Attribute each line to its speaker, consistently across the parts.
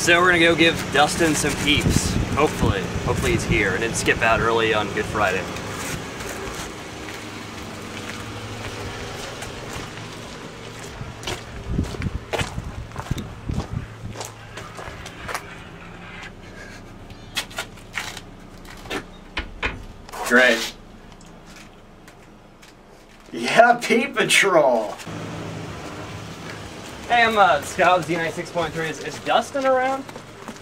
Speaker 1: So we're gonna go give Dustin some peeps. Hopefully. Hopefully he's here and then skip out early on Good Friday. Great. Yeah, Peep Patrol! Hey, I'm uh, Scott with Z96.3. Is, is Dustin around?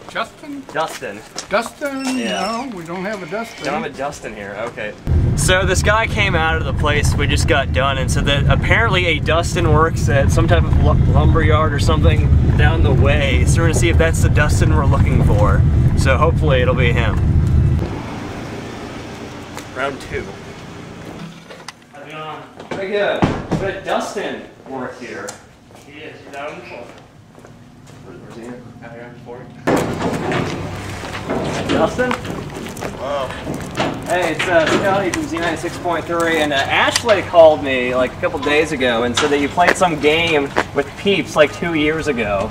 Speaker 2: Justin?
Speaker 1: Dustin.
Speaker 2: Dustin?
Speaker 1: Yeah.
Speaker 2: No, we don't have a Dustin.
Speaker 1: Don't have a Dustin here. Okay. So this guy came out of the place we just got done, and so that apparently a Dustin works at some type of lu- lumber yard or something down the way. So we're gonna see if that's the Dustin we're looking for. So hopefully it'll be him. Round two. How's it going? Pretty good. But Dustin work here.
Speaker 3: He is down for.
Speaker 1: Where's he?
Speaker 3: I got for
Speaker 1: Dustin? Hey, it's uh, Scotty from Z96.3, and uh, Ashley called me like a couple days ago and said that you played some game with Peeps like two years ago.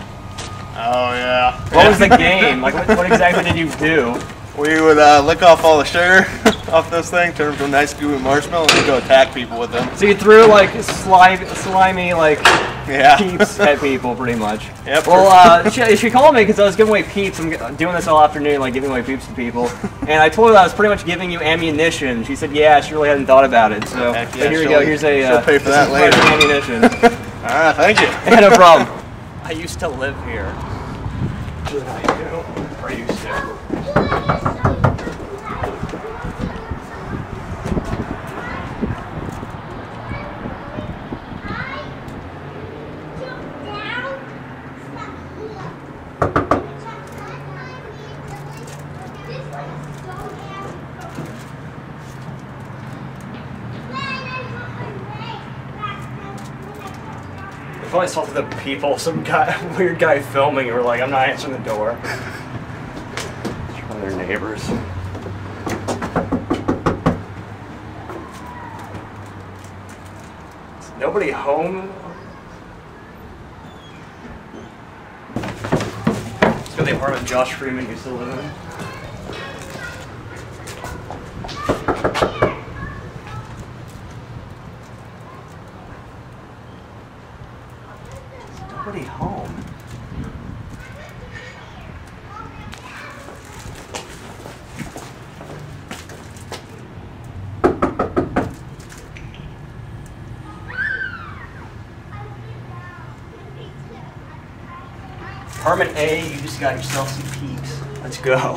Speaker 4: Oh yeah.
Speaker 1: What was the game? Like, what, what exactly did you do?
Speaker 4: We would uh, lick off all the sugar off this thing, turn them to a nice gooey marshmallow, and go attack people with them.
Speaker 1: So you threw like slimy, slimy like
Speaker 4: Yeah.
Speaker 1: Peeps at people, pretty much.
Speaker 4: Yep.
Speaker 1: Well, uh, she, she called me because I was giving away Peeps. I'm doing this all afternoon, like giving away Peeps to people. And I told her that I was pretty much giving you ammunition. She said, "Yeah, she really hadn't thought about it." So
Speaker 4: Heck yeah,
Speaker 1: here
Speaker 4: we
Speaker 1: go. Here's a
Speaker 4: she'll
Speaker 1: uh,
Speaker 4: pay for
Speaker 1: this
Speaker 4: that
Speaker 1: is part of
Speaker 4: later.
Speaker 1: ammunition.
Speaker 4: all right, thank you.
Speaker 1: Yeah, no problem. I used to live here. I do. Or used to. I saw the people, some guy, weird guy filming, and we're like, I'm not answering the door. It's One of their neighbors. Is nobody home? Let's go to the apartment Josh Freeman used to live in. Is nobody home? Apartment A, you just got yourself some peeps. Let's go.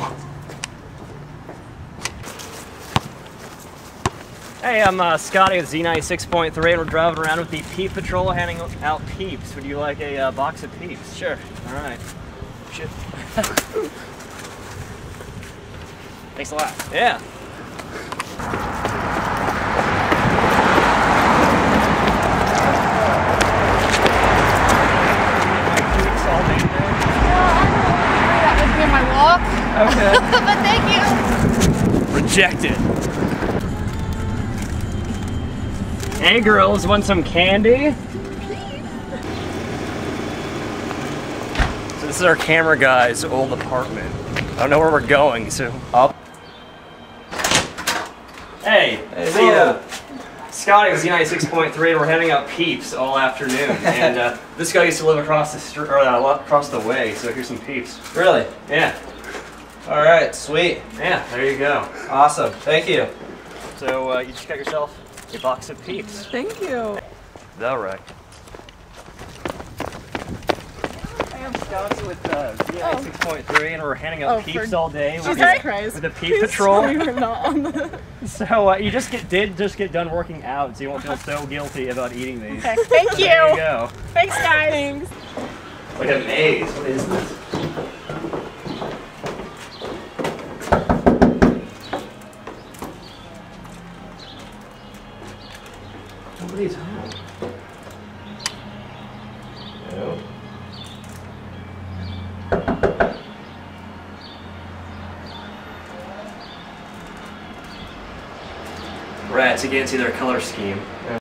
Speaker 1: Hey, I'm uh, Scotty with Z96.3, and we're driving around with the Peep Patrol handing out peeps. Would you like a uh, box of peeps? Sure. All right. Shit.
Speaker 3: Thanks a lot.
Speaker 1: Yeah. Peeps all day today?
Speaker 5: That would be my walk.
Speaker 1: Okay.
Speaker 5: but thank you.
Speaker 1: Rejected. Hey girls, want some candy? So this is our camera guy's old apartment. I don't know where we're going, so up. Hey, see ya. Scotty was Z96.3 and we're handing out peeps all afternoon. and uh, this guy used to live across the street, or uh, across the way, so here's some peeps.
Speaker 6: Really?
Speaker 1: Yeah,
Speaker 6: All right, sweet.
Speaker 1: yeah, there you go.
Speaker 6: Awesome. Thank you.
Speaker 1: So uh, you just got yourself a box of peeps.
Speaker 7: Thank you.
Speaker 1: That right. I'm Scotty with uh, VI 6.3, and we're handing out
Speaker 7: Oh,
Speaker 1: peeps
Speaker 7: for
Speaker 1: all day with,
Speaker 7: Jesus
Speaker 1: the,
Speaker 7: Christ.
Speaker 1: with the Peep
Speaker 7: Please
Speaker 1: Patrol.
Speaker 7: tell me we're not on the.
Speaker 1: So uh, you just get did just get done working out, so you won't feel so guilty about eating these.
Speaker 7: Okay, thank
Speaker 1: There you
Speaker 7: you.
Speaker 1: go.
Speaker 7: Thanks, guys. Thanks.
Speaker 1: Like a maze. What is this? Nobody's home. No. Rats, you can't see their color scheme.